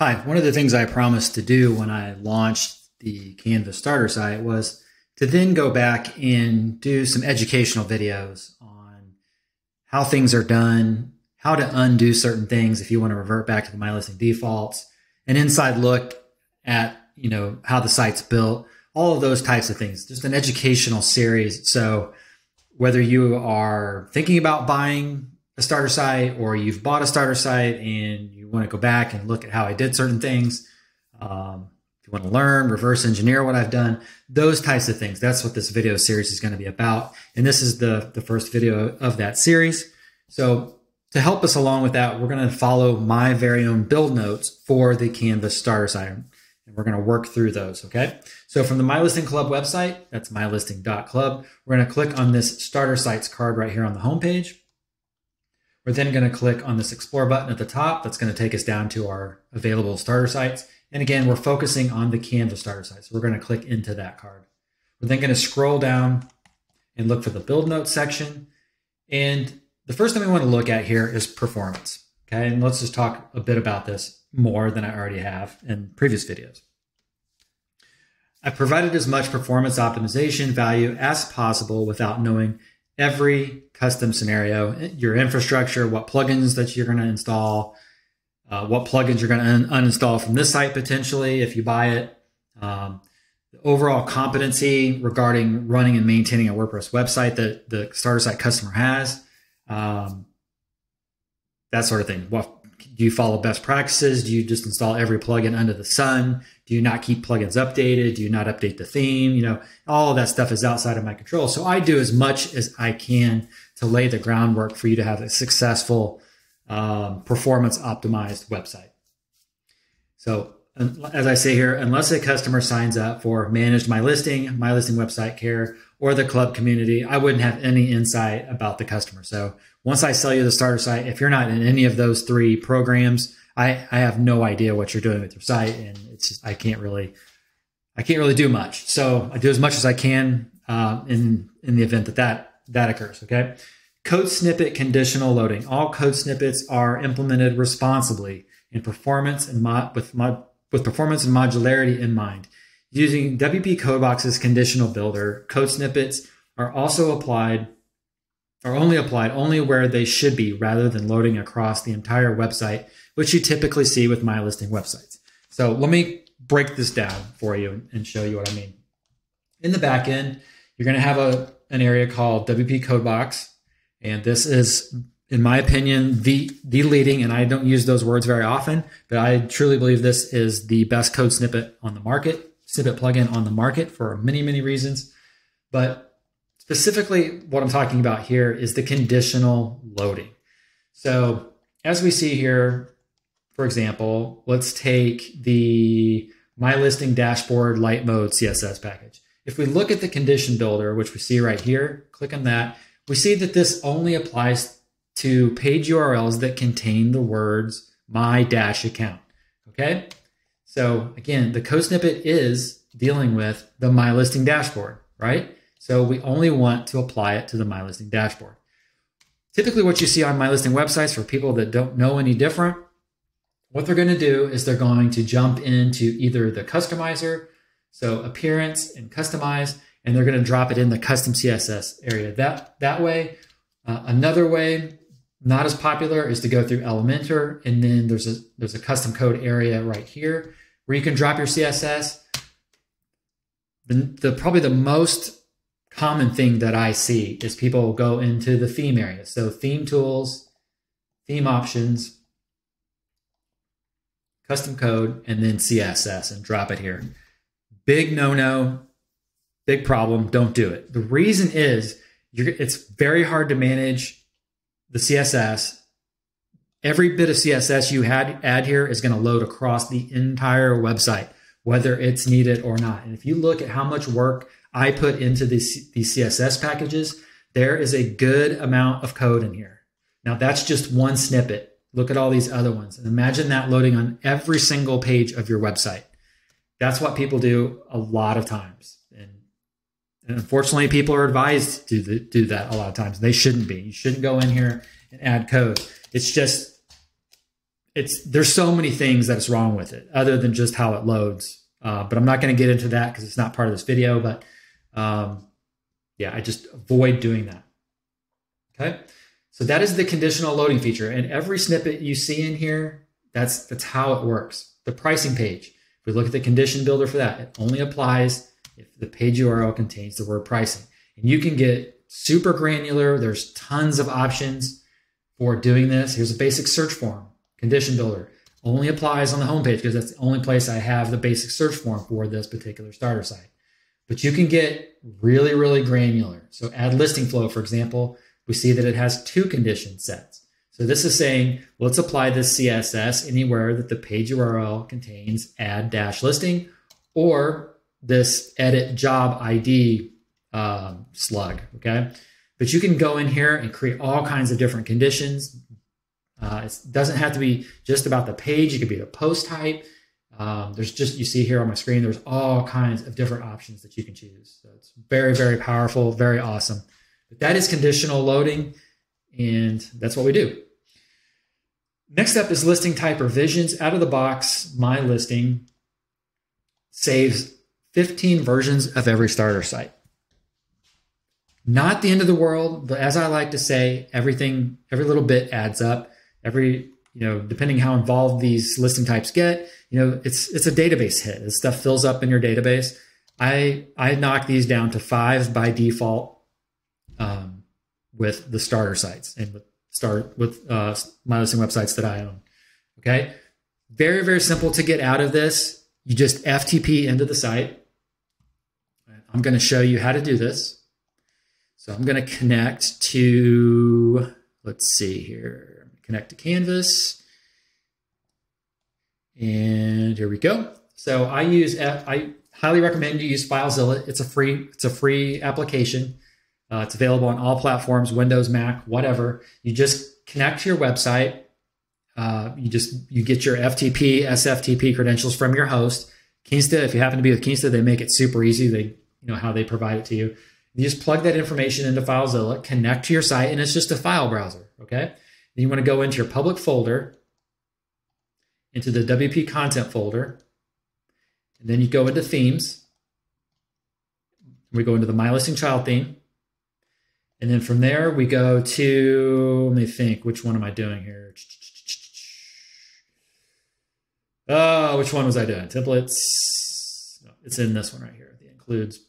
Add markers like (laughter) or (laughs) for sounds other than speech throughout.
Hi, one of the things I promised to do when I launched the Canvas starter site was to then go back and do some educational videos on how things are done, how to undo certain things if you want to revert back to the My Listing defaults, an inside look at, you know, how the site's built, all of those types of things. Just an educational series. So whether you are thinking about buying a starter site or you've bought a starter site and you want to go back and look at how I did certain things, um, if you want to learn, reverse engineer what I've done, those types of things. That's what this video series is going to be about. And this is the, the first video of that series. So to help us along with that, we're going to follow my very own build notes for the Canvas starter site. And we're going to work through those. Okay. So from the My Listing Club website, that's mylisting.club, we're going to click on this starter sites card right here on the homepage. We're then going to click on this explore button at the top. That's going to take us down to our available starter sites. And again, we're focusing on the Canvas starter site. So we're going to click into that card. We're then going to scroll down and look for the build notes section. And the first thing we want to look at here is performance. Okay. And let's just talk a bit about this more than I already have in previous videos. I've provided as much performance optimization value as possible without knowing every custom scenario, your infrastructure, what plugins that you're going to install, uh, what plugins you're going to un- uninstall from this site potentially if you buy it, um, the overall competency regarding running and maintaining a WordPress website that the starter site customer has, um, that sort of thing. What do you follow best practices? Do you just install every plugin under the sun? Do you not keep plugins updated? Do you not update the theme? You know, all that stuff is outside of my control. So I do as much as I can to lay the groundwork for you to have a successful um, performance optimized website. So as I say here, unless a customer signs up for managed my listing, my listing website care, or the club community, I wouldn't have any insight about the customer. So once I sell you the starter site, if you're not in any of those three programs, I, I have no idea what you're doing with your site. And it's just, I can't really, I can't really do much. So I do as much as I can uh, in, in the event that that, that occurs. Okay. Code snippet conditional loading. All code snippets are implemented responsibly in performance and mod, with mod, with performance and modularity in mind. Using WP Codebox's conditional builder, code snippets are also applied are only applied only where they should be rather than loading across the entire website, which you typically see with my listing websites. So let me break this down for you and show you what I mean. In the back end, you're going to have a, an area called WP code box. And this is, in my opinion, the, the leading, and I don't use those words very often, but I truly believe this is the best code snippet on the market, snippet plugin on the market for many, many reasons. But Specifically, what I'm talking about here is the conditional loading. So as we see here, for example, let's take the My Listing Dashboard Light Mode CSS package. If we look at the condition builder, which we see right here, click on that, we see that this only applies to page URLs that contain the words my dash account. Okay. So again, the code snippet is dealing with the My Listing Dashboard, right? So we only want to apply it to the My Listing dashboard. Typically, what you see on My Listing websites for people that don't know any different, what they're going to do is they're going to jump into either the customizer, so appearance and customize, and they're going to drop it in the custom CSS area. That that way, uh, another way, not as popular, is to go through Elementor, and then there's a there's a custom code area right here where you can drop your CSS. The, the probably the most common thing that I see is people go into the theme area. So theme tools, theme options, custom code, and then CSS and drop it here. Big no no, big problem. Don't do it. The reason is it's very hard to manage the CSS. Every bit of CSS you had add here is going to load across the entire website, whether it's needed or not. And if you look at how much work I put into these, these CSS packages, there is a good amount of code in here. Now that's just one snippet. Look at all these other ones and imagine that loading on every single page of your website. That's what people do a lot of times. And, and unfortunately, people are advised to do, do that a lot of times. They shouldn't be. You shouldn't go in here and add code. It's just, it's there's so many things that is wrong with it other than just how it loads. Uh, but I'm not going to get into that because it's not part of this video. But um, yeah, I just avoid doing that. Okay, so that is the conditional loading feature, and every snippet you see in here, that's that's how it works. The pricing page. If we look at the condition builder for that, it only applies if the page URL contains the word pricing, and you can get super granular. There's tons of options for doing this. Here's a basic search form condition builder only applies on the homepage because that's the only place I have the basic search form for this particular starter site. But you can get really, really granular. So add listing flow, for example, we see that it has two condition sets. So this is saying, let's apply this CSS anywhere that the page URL contains add dash listing or this edit job ID um, slug, okay? But you can go in here and create all kinds of different conditions, uh, it doesn't have to be just about the page. It could be the post type. Um, there's just, you see here on my screen, there's all kinds of different options that you can choose. So it's very, very powerful, very awesome. But that is conditional loading, and that's what we do. Next up is listing type revisions. Out of the box, my listing saves 15 versions of every starter site. Not the end of the world, but as I like to say, everything, every little bit adds up every you know depending how involved these listing types get you know it's it's a database hit. This stuff fills up in your database. I i knock these down to five by default um, with the starter sites and with start with uh, my listing websites that i own. Okay? Very very simple to get out of this. You just ftp into the site. I'm going to show you how to do this. So i'm going to connect to let's see here connect to Canvas. And here we go. So I use, I highly recommend you use FileZilla. It's a free, it's a free application. Uh, it's available on all platforms, Windows, Mac, whatever. You just connect to your website. Uh, you just you get your FTP, SFTP credentials from your host. Kinsta, if you happen to be with Kinsta, they make it super easy. They you know how they provide it to you. You just plug that information into FileZilla, connect to your site, and it's just a file browser. Okay. Then you want to go into your public folder, into the WP content folder, and then you go into themes. We go into the My Listing Child theme. And then from there, we go to, let me think, which one am I doing here? Oh, which one was I doing? Templates. No, it's in this one right here. The includes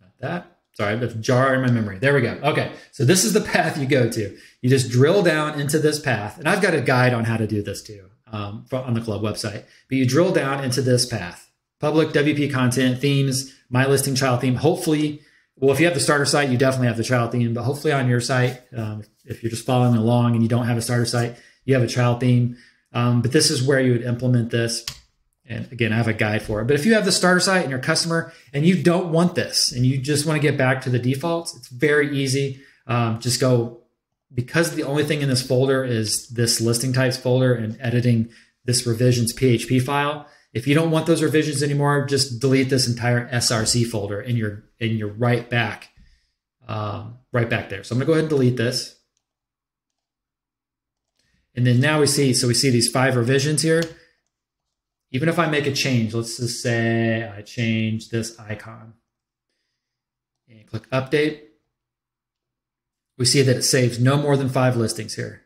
not that. Sorry, that's jar in my memory. There we go. Okay, so this is the path you go to. You just drill down into this path, and I've got a guide on how to do this too um, on the club website. But you drill down into this path: public WP content, themes, my listing child theme. Hopefully, well, if you have the starter site, you definitely have the child theme. But hopefully, on your site, um, if you're just following along and you don't have a starter site, you have a child theme. Um, but this is where you would implement this. And again, I have a guide for it. But if you have the starter site and your customer and you don't want this and you just want to get back to the defaults, it's very easy. Um, just go because the only thing in this folder is this listing types folder and editing this revisions PHP file. If you don't want those revisions anymore, just delete this entire SRC folder and you're and you're right back, um, right back there. So I'm gonna go ahead and delete this. And then now we see, so we see these five revisions here even if I make a change, let's just say I change this icon and click update, we see that it saves no more than five listings here.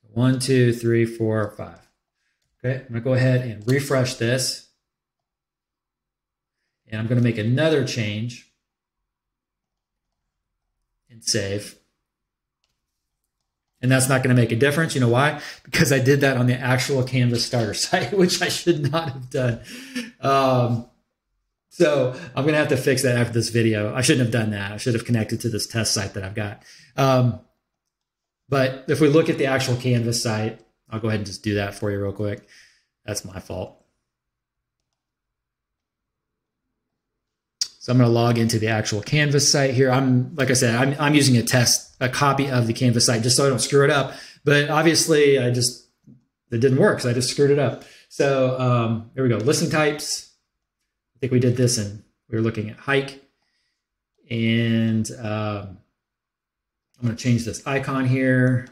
One, two, three, four, five. Okay, I'm gonna go ahead and refresh this. And I'm gonna make another change and save and that's not going to make a difference. You know why? Because I did that on the actual Canvas starter (laughs) site, which I should not have done. Um, so I'm going to have to fix that after this video. I shouldn't have done that. I should have connected to this test site that I've got. Um, but if we look at the actual Canvas site, I'll go ahead and just do that for you real quick. That's my fault. So I'm going to log into the actual Canvas site here. I'm, like I said, I'm, I'm using a test, a copy of the Canvas site just so I don't screw it up. But obviously I just, it didn't work. So I just screwed it up. So um, here we go. Listing types. I think we did this and we were looking at hike. And um, I'm going to change this icon here.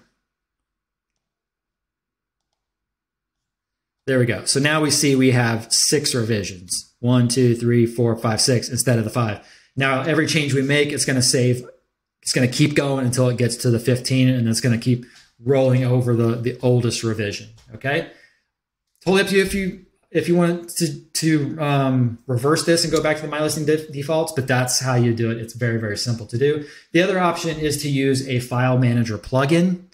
There we go. So now we see we have six revisions. One, two, three, four, five, six instead of the five. Now every change we make, it's going to save. It's going to keep going until it gets to the 15, and it's going to keep rolling over the the oldest revision. Okay. Totally up to you if you if you want to to um, reverse this and go back to the my listing defaults, but that's how you do it. It's very very simple to do. The other option is to use a file manager plugin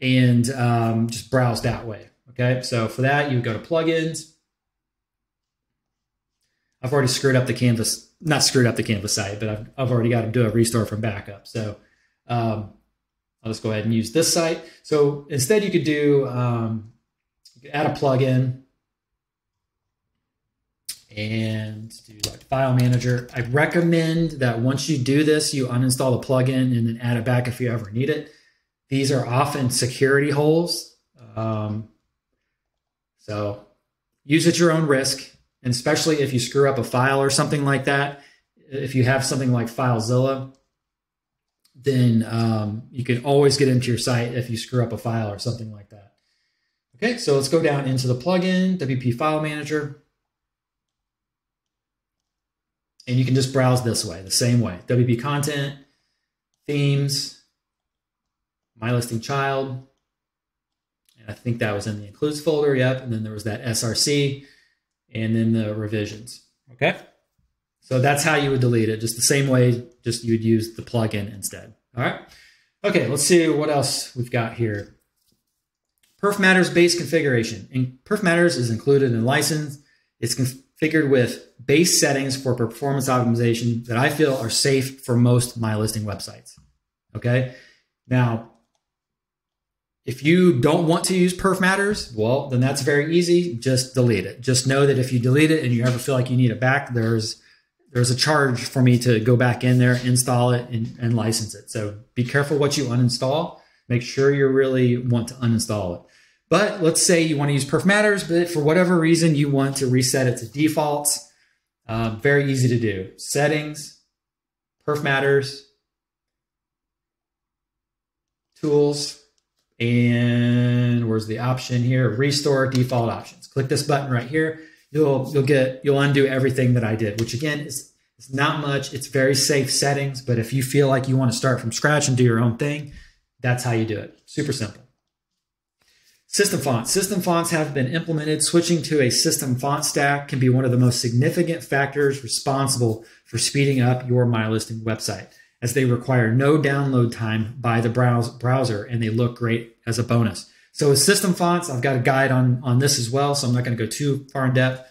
and um, just browse that way. Okay, so for that you go to plugins. I've already screwed up the canvas, not screwed up the canvas site, but I've, I've already got to do a restore from backup. So um, I'll just go ahead and use this site. So instead, you could do um, you could add a plugin and do like file manager. I recommend that once you do this, you uninstall the plugin and then add it back if you ever need it. These are often security holes. Um, so use at your own risk, and especially if you screw up a file or something like that. If you have something like FileZilla, then um, you can always get into your site if you screw up a file or something like that. Okay, so let's go down into the plugin, WP File Manager. And you can just browse this way, the same way. WP Content, Themes, My Listing Child. And I think that was in the includes folder, yep. And then there was that SRC and then the revisions, okay? So that's how you would delete it, just the same way, just you'd use the plugin instead. All right. Okay, let's see what else we've got here. Perf Matters base configuration. And Perf Matters is included in license. It's configured with base settings for performance optimization that I feel are safe for most my listing websites. Okay. Now, if you don't want to use Perf Matters, well, then that's very easy. Just delete it. Just know that if you delete it and you ever feel like you need it back, there's there's a charge for me to go back in there, install it, and, and license it. So be careful what you uninstall. Make sure you really want to uninstall it. But let's say you want to use Perf Matters, but for whatever reason you want to reset it to defaults. Uh, very easy to do. Settings, Perf Matters, tools, and where's the option here? Restore default options. Click this button right here you'll you'll get you'll undo everything that I did, which again is it's not much. It's very safe settings, but if you feel like you want to start from scratch and do your own thing, that's how you do it. Super simple. System fonts. System fonts have been implemented. Switching to a system font stack can be one of the most significant factors responsible for speeding up your My Listing website, as they require no download time by the browser and they look great as a bonus. So with system fonts, I've got a guide on, on this as well, so I'm not going to go too far in depth.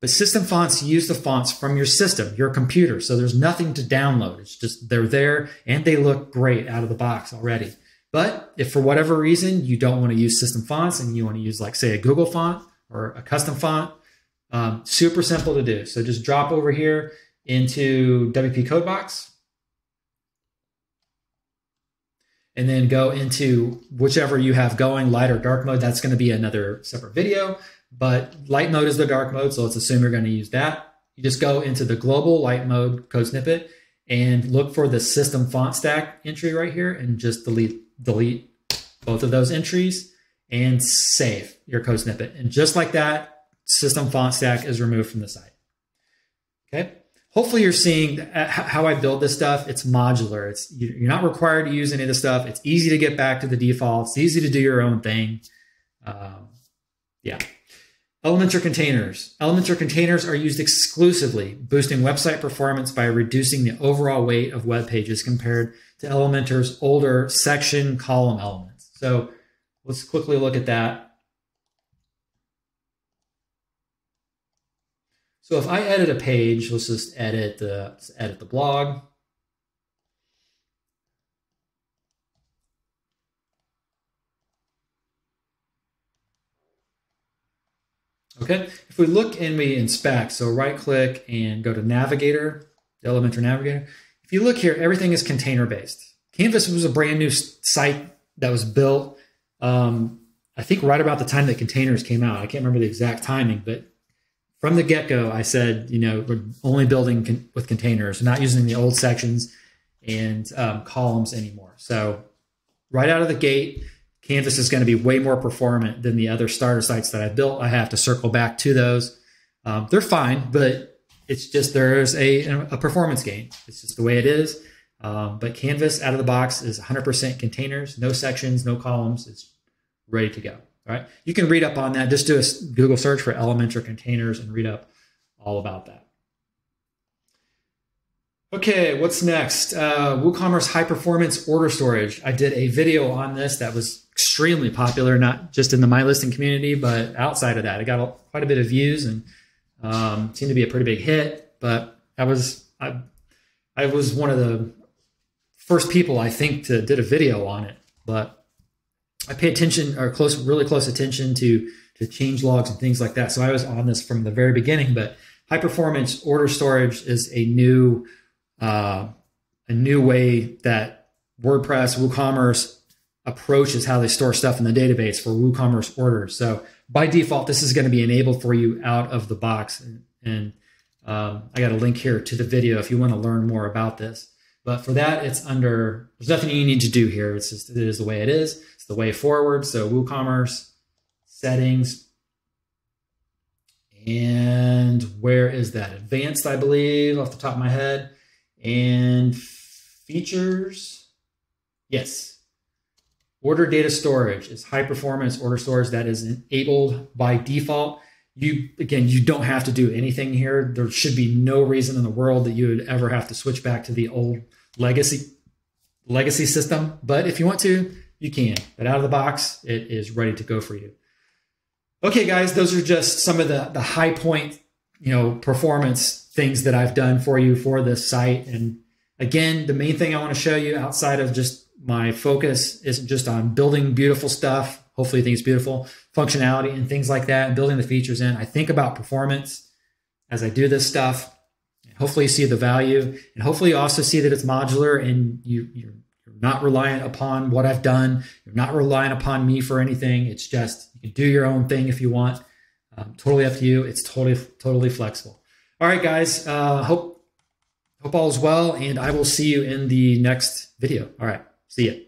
But system fonts use the fonts from your system, your computer. So there's nothing to download. It's just they're there and they look great out of the box already. But if for whatever reason you don't want to use system fonts and you want to use like say a Google font or a custom font, um, super simple to do. So just drop over here into WP Codebox and then go into whichever you have going, light or dark mode. That's going to be another separate video, but light mode is the dark mode. So let's assume you're going to use that. You just go into the global light mode code snippet and look for the system font stack entry right here and just delete, delete both of those entries and save your code snippet. And just like that, system font stack is removed from the site. Okay hopefully you're seeing how I build this stuff. It's modular. It's you're not required to use any of the stuff. It's easy to get back to the default. It's easy to do your own thing. Um, yeah. Elementor containers. Elementor containers are used exclusively, boosting website performance by reducing the overall weight of web pages compared to Elementor's older section column elements. So let's quickly look at that. So if I edit a page, let's just edit the edit the blog. Okay, if we look and we inspect, so right click and go to Navigator, the Elementor Navigator. If you look here, everything is container based. Canvas was a brand new site that was built, um, I think right about the time that containers came out. I can't remember the exact timing, but from the get go, I said, you know, we're only building con- with containers, not using the old sections and um, columns anymore. So, right out of the gate, Canvas is going to be way more performant than the other starter sites that I built. I have to circle back to those. Um, they're fine, but it's just there's a, a performance gain. It's just the way it is. Um, but Canvas out of the box is 100% containers, no sections, no columns. It's ready to go. Right. You can read up on that. Just do a Google search for Elementor containers and read up all about that. Okay, what's next? Uh, WooCommerce high performance order storage. I did a video on this that was extremely popular, not just in the My Listing community, but outside of that. It got quite a bit of views and um, seemed to be a pretty big hit. But I was I, I was one of the first people I think to did a video on it. But I pay attention or close, really close attention to to change logs and things like that. So I was on this from the very beginning. But high performance order storage is a new uh, a new way that WordPress, WooCommerce approaches how they store stuff in the database for WooCommerce orders. So by default, this is going to be enabled for you out of the box. And, and um, I got a link here to the video if you want to learn more about this. But for that, it's under, there's nothing you need to do here. It's just, it is the way it is. The way forward. So WooCommerce, settings, and where is that? Advanced, I believe, off the top of my head and features. Yes. Order data storage is high performance order storage that is enabled by default. You again, you don't have to do anything here. There should be no reason in the world that you would ever have to switch back to the old legacy legacy system. But if you want to, you can. But out of the box, it is ready to go for you. Okay, guys, those are just some of the the high point, you know, performance things that I've done for you for this site. And again, the main thing I want to show you outside of just my focus isn't just on building beautiful stuff. Hopefully, it's beautiful functionality and things like that, and building the features in. I think about performance as I do this stuff. Hopefully, you see the value, and hopefully, you also see that it's modular and you, you're not reliant upon what I've done. You're not reliant upon me for anything. It's just you can do your own thing if you want. Um, totally up to you. It's totally totally flexible. All right, guys. Uh, hope hope all is well, and I will see you in the next video. All right. See ya.